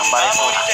頑張れそうだ。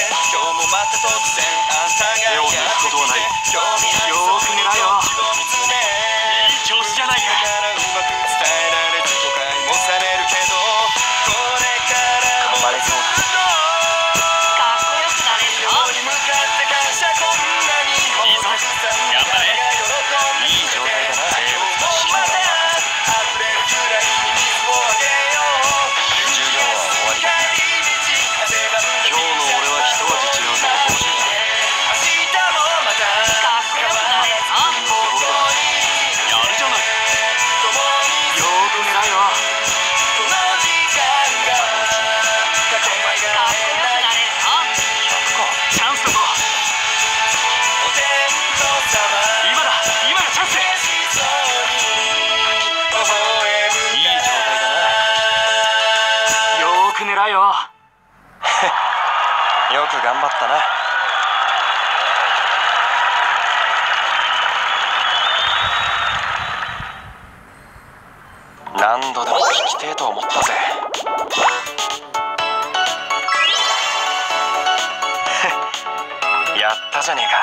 偉いよ よく頑張ったな。何度でも聞きてえと思ったぜ。やったじゃねえか。